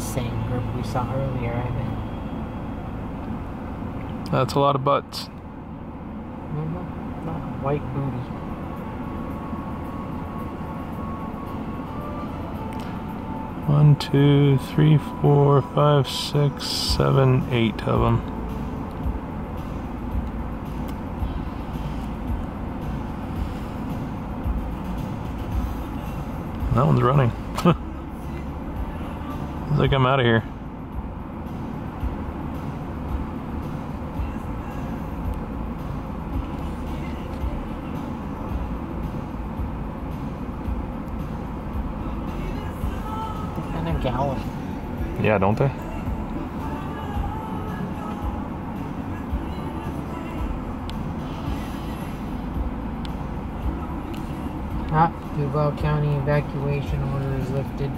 saw earlier, I think. That's a lot of butts. Mm-hmm. White booty. One, two, three, four, five, six, seven, eight of them. That one's running. Looks like I'm out of here. Kind of gallop. Yeah, don't they? Ah, Duval County evacuation order is lifted.